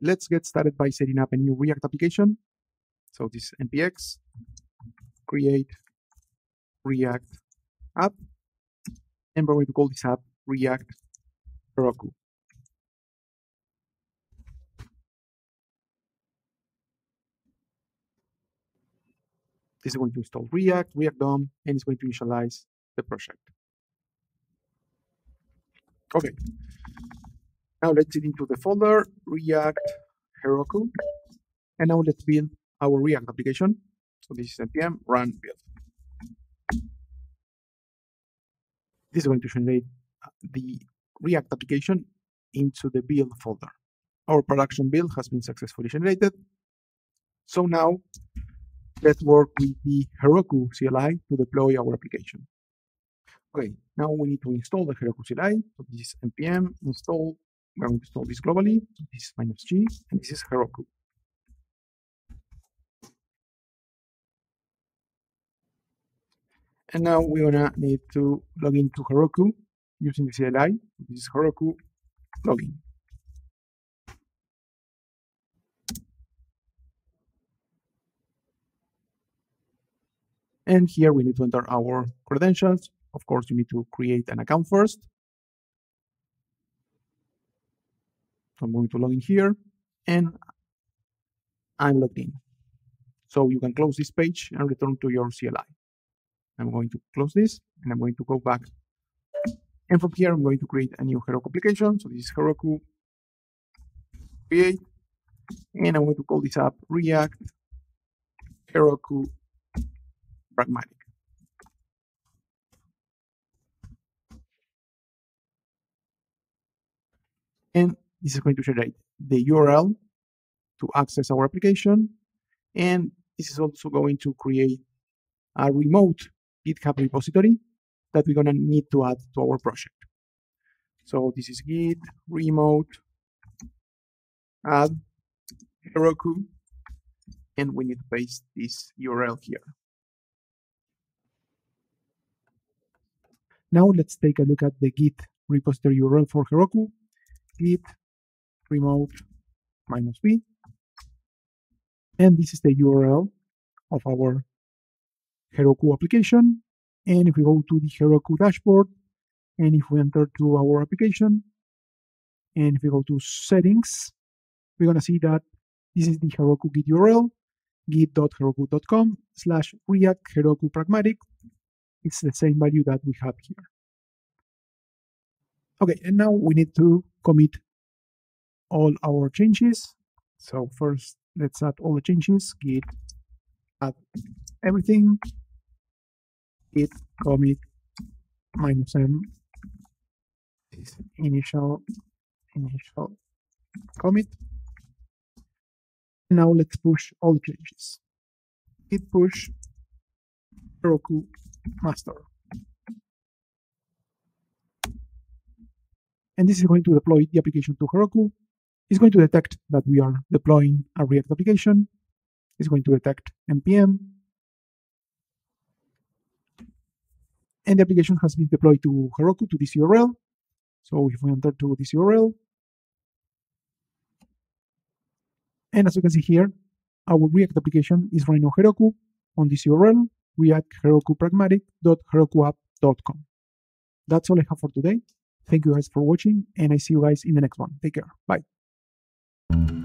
let's get started by setting up a new React application. So this npx create React app, and we're going to call this app React Heroku. This is going to install React, React DOM, and it's going to initialize the project. Okay. Now let's get into the folder React Heroku. And now let's build our React application. So this is npm run build. This is going to generate uh, the React application into the build folder. Our production build has been successfully generated. So now let's work with the Heroku CLI to deploy our application. Okay, now we need to install the Heroku CLI. So this is npm install. We're going to install this globally. This is minus g, and this is Heroku. And now we're gonna need to log into Heroku using the CLI. This is Heroku login. And here we need to enter our credentials. Of course, you need to create an account first. So I'm going to log in here and I'm logged in. So you can close this page and return to your CLI. I'm going to close this and I'm going to go back. And from here, I'm going to create a new Heroku application. So this is Heroku create. And I'm going to call this app React Heroku Pragmatic. And this is going to generate the URL to access our application. And this is also going to create a remote GitHub repository that we're going to need to add to our project. So this is git remote add Heroku, and we need to paste this URL here. Now let's take a look at the Git repository URL for Heroku. Git remote minus v. And this is the URL of our Heroku application. And if we go to the Heroku dashboard, and if we enter to our application, and if we go to settings, we're going to see that this is the Heroku Git URL, git.heroku.com slash react Heroku pragmatic. It's the same value that we have here. Okay, and now we need to commit all our changes. So first, let's add all the changes, git add everything, git commit minus m is initial initial commit. Now let's push all the changes. Git push Heroku master. And this is going to deploy the application to Heroku. It's going to detect that we are deploying a React application. It's going to detect npm. And the application has been deployed to Heroku to this URL. So if we enter to this URL, and as you can see here, our React application is running on Heroku on this URL, react heroku pragmatic.herokuapp.com. That's all I have for today. Thank you guys for watching, and I see you guys in the next one. Take care. Bye. Thank you.